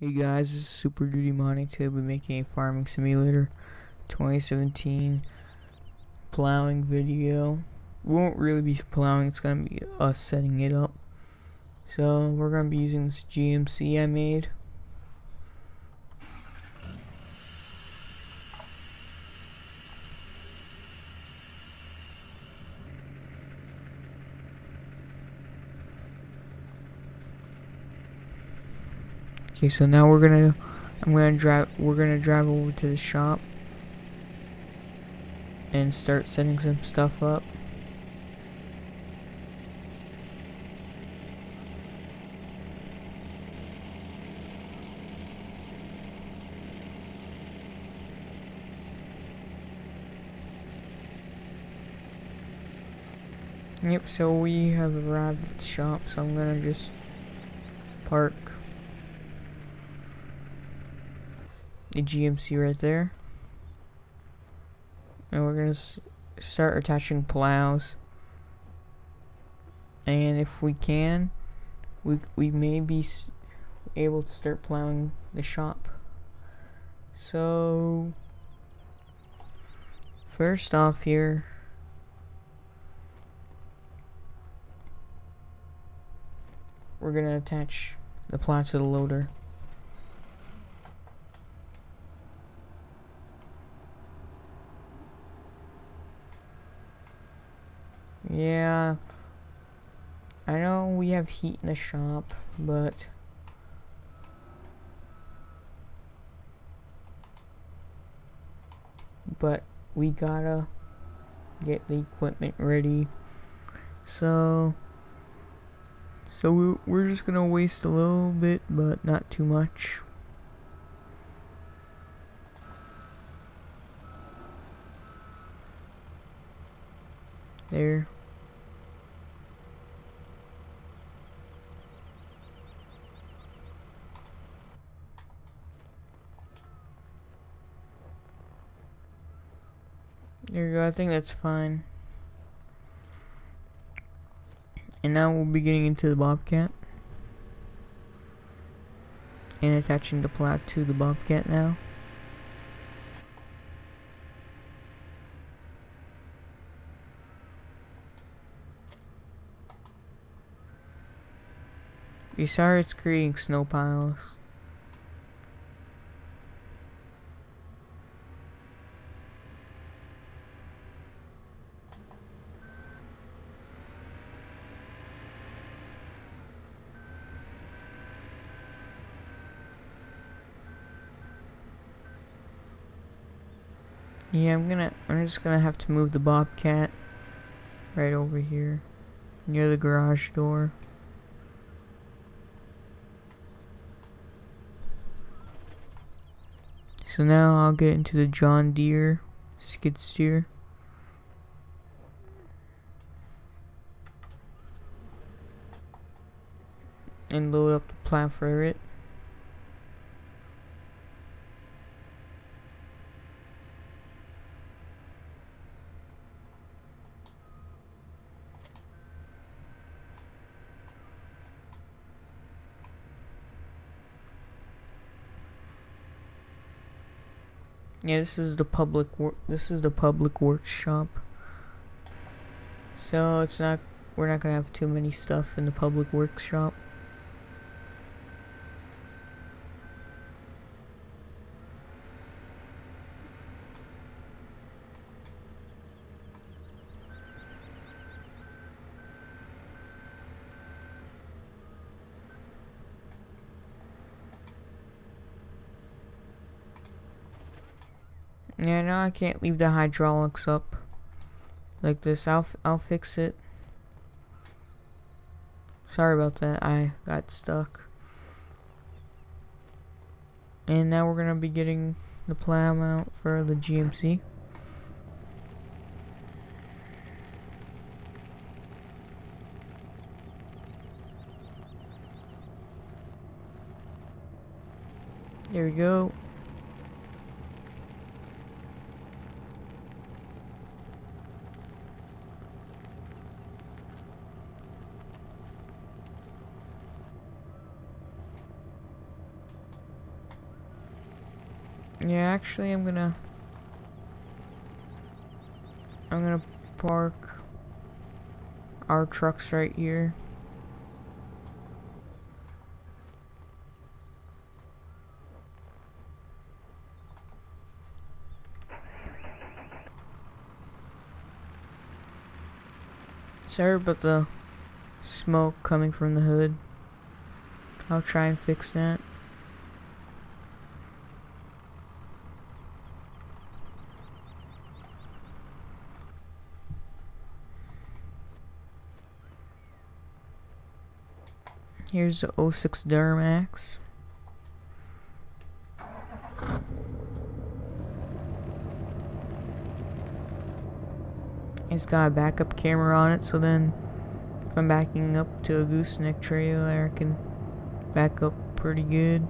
Hey guys, this is Super Duty Modding. Today we'll be making a farming simulator 2017 plowing video. We won't really be plowing, it's gonna be us setting it up. So we're gonna be using this GMC I made. Okay, so now we're gonna, I'm gonna drive, we're gonna drive over to the shop and start setting some stuff up. Yep, so we have arrived at the shop, so I'm gonna just park the GMC right there. And we're going to start attaching plows. And if we can, we, we may be able to start plowing the shop. So, first off here, we're going to attach the plow to the loader. Yeah. I know we have heat in the shop, but... But we gotta get the equipment ready. So... So we, we're just gonna waste a little bit, but not too much. There. There you go, I think that's fine. And now we'll be getting into the Bobcat. And attaching the plow to the Bobcat now. You saw it's creating snow piles. Yeah, I'm gonna, I'm just gonna have to move the Bobcat right over here near the garage door. So now I'll get into the John Deere skid steer. And load up the plow for it. Yeah, this is the public work. This is the public workshop. So it's not. We're not gonna have too many stuff in the public workshop. Yeah, no, I can't leave the hydraulics up like this. I'll I'll fix it. Sorry about that. I got stuck. And now we're gonna be getting the plow mount for the GMC. There we go. Yeah, actually, I'm gonna. I'm gonna park our trucks right here. Sorry about the smoke coming from the hood. I'll try and fix that. Here's the 06 Duramax. It's got a backup camera on it, so then if I'm backing up to a gooseneck trailer, I can back up pretty good.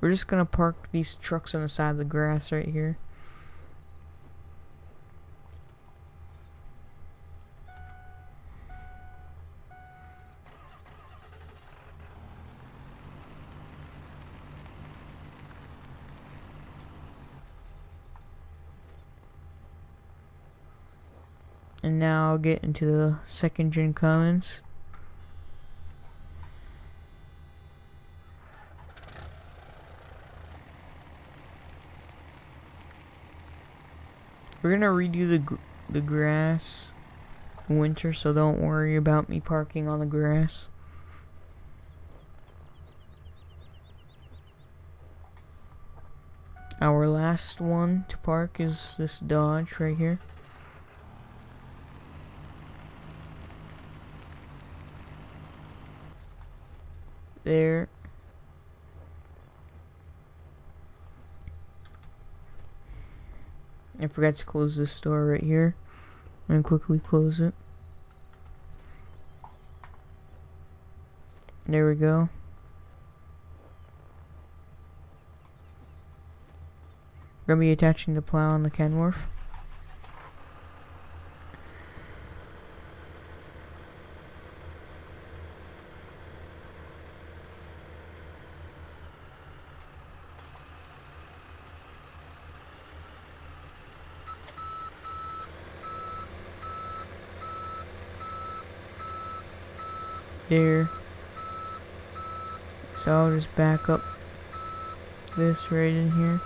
We're just gonna park these trucks on the side of the grass right here. And now I'll get into the second gen Cummins. We're gonna redo the the grass winter, so don't worry about me parking on the grass. Our last one to park is this Dodge right here. There. I forgot to close this door right here. And quickly close it. There we go. We're gonna be attaching the plow on the Kenworth. There. So I'll just back up this right in here.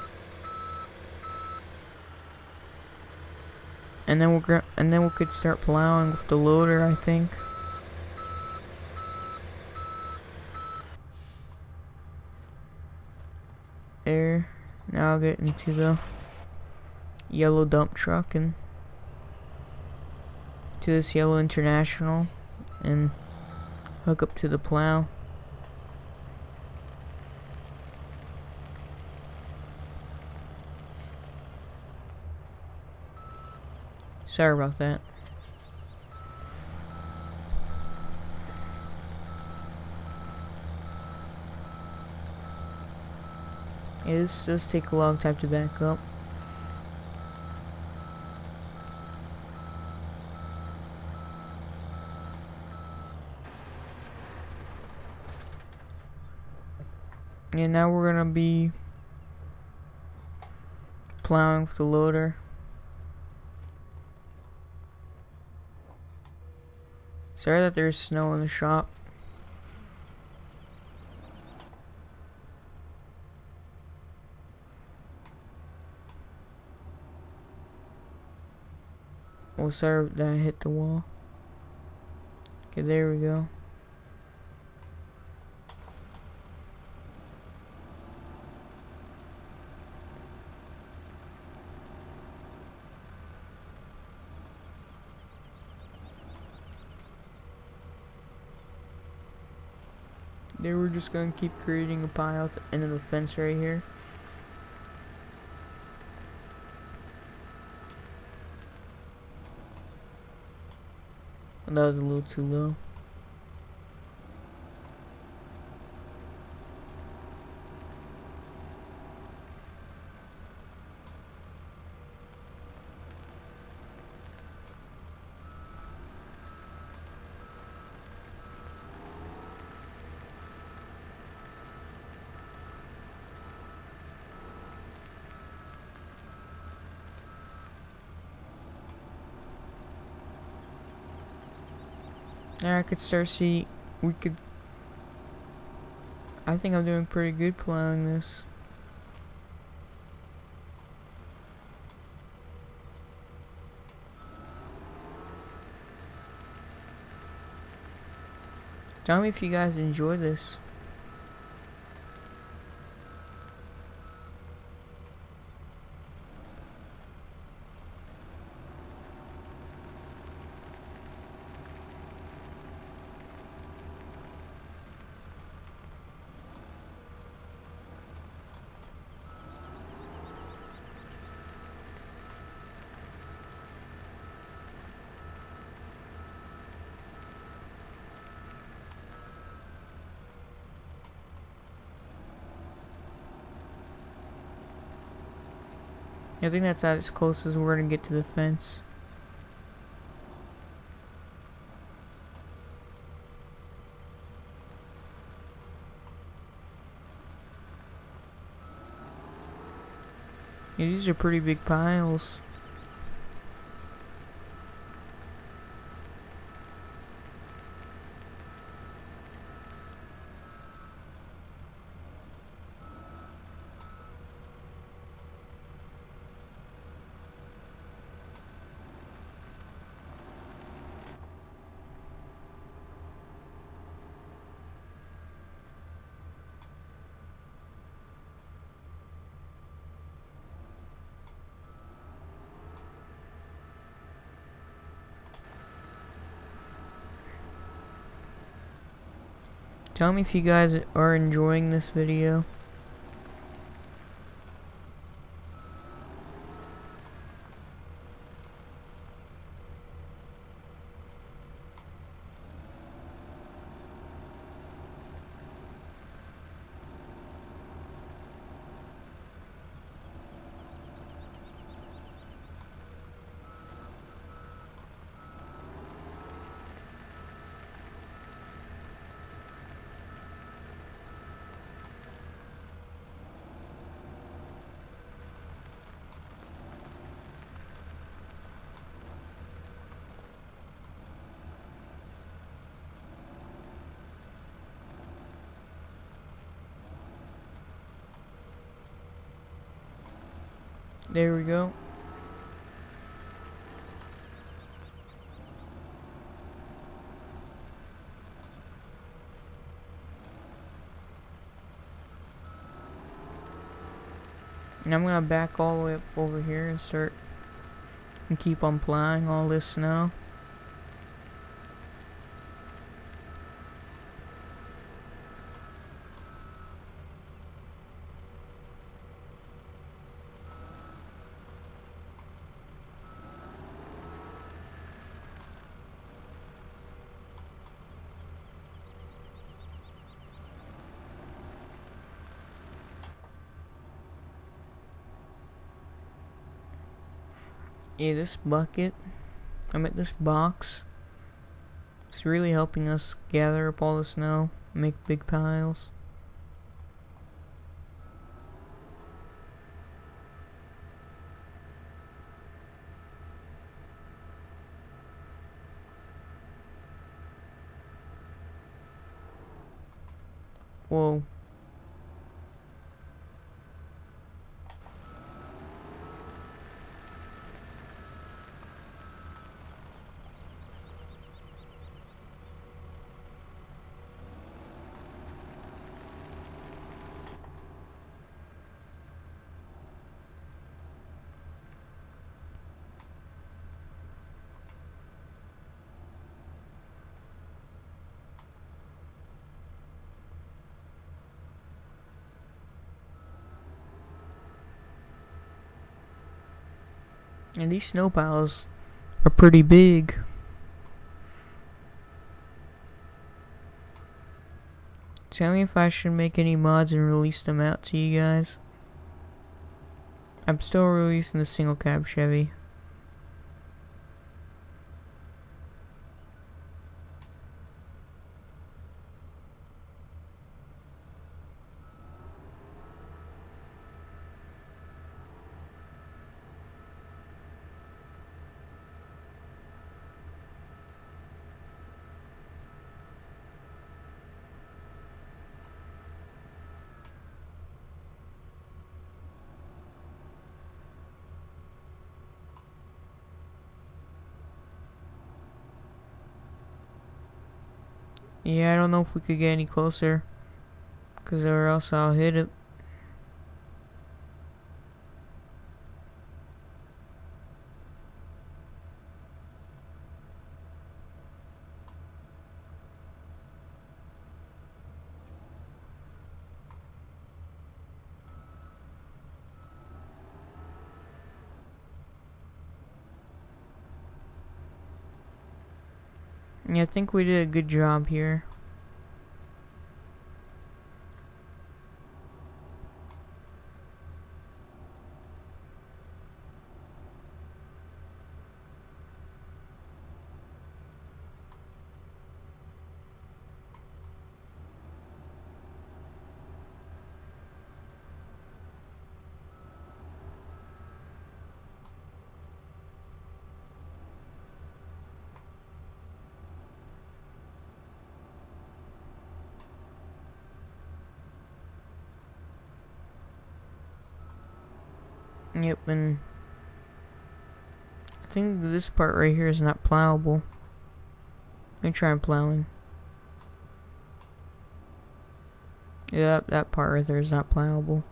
And then we'll and then we could start plowing with the loader, I think. There. Now I'll get into the yellow dump truck and to this yellow international and hook up to the plow. Sorry about that. Yeah, this does take a long time to back up. And now we're gonna be plowing with the loader. Sorry that there's snow in the shop. Oh, sorry that I hit the wall. Okay, there we go. They were just gonna keep creating a pile at the end of the fence right here. And that was a little too low. Now I could start see we could I think I'm doing pretty good plowing this. Tell me if you guys enjoy this. I think that's as close as we're gonna get to the fence. Yeah, these are pretty big piles. Tell me if you guys are enjoying this video. There we go. And I'm gonna back all the way up over here and start and keep on plowing all this snow. Yeah, this bucket, I mean this box, it's really helping us gather up all the snow, make big piles. Whoa. And these snow piles are pretty big. Tell me if I should make any mods and release them out to you guys. I'm still releasing the single cab Chevy. Yeah, I don't know if we could get any closer. Because or else I'll hit it. Yeah, I think we did a good job here. Yep, and I think this part right here is not plowable. Let me try plowing. Yep, that part right there is not plowable.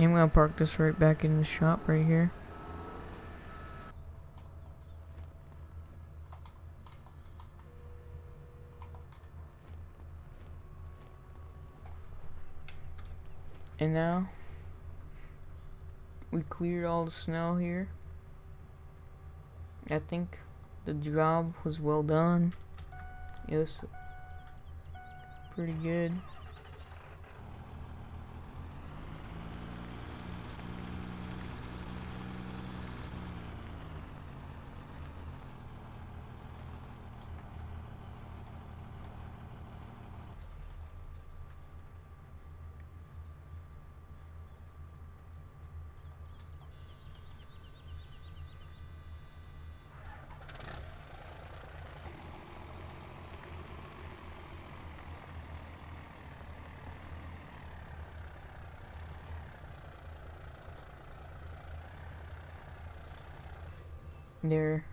I'm gonna park this right back in the shop right here. And now we cleared all the snow here. I think the job was well done. It was pretty good. There.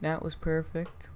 That was perfect.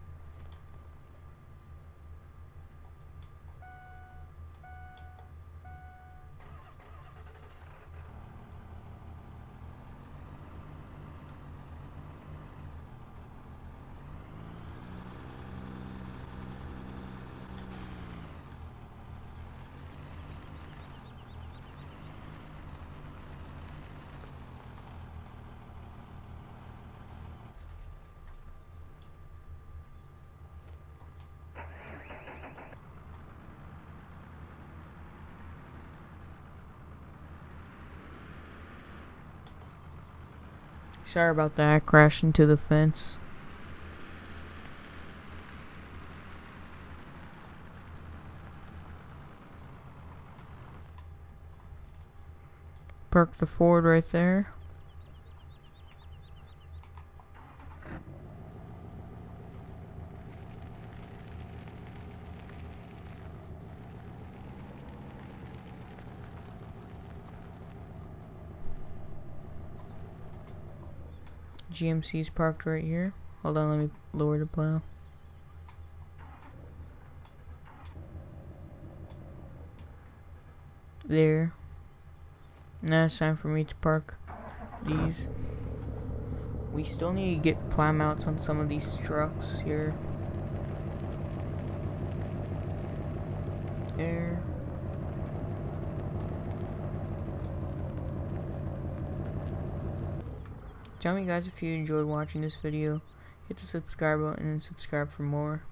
Sorry about that, I crashed into the fence. Park the Ford right there. GMC's parked right here. Hold on, let me lower the plow. There. Now it's time for me to park these. We still need to get plow mounts on some of these trucks here. There. Tell me guys if you enjoyed watching this video. Hit the subscribe button and subscribe for more.